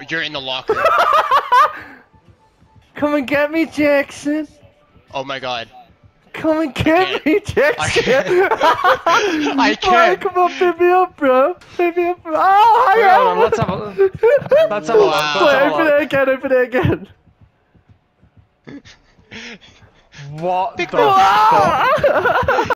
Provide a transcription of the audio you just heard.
What? You're in the locker. Come and get me, Jackson. oh my god. Come and get me, Jackson. I can't. I can't. Come on, pick me up, bro. Pick me up, bro. Oh, hi, Wait, hold on. let's have a look. let's have a look. Wow. Wait, open it again, open it again. What Pick the me up. fuck?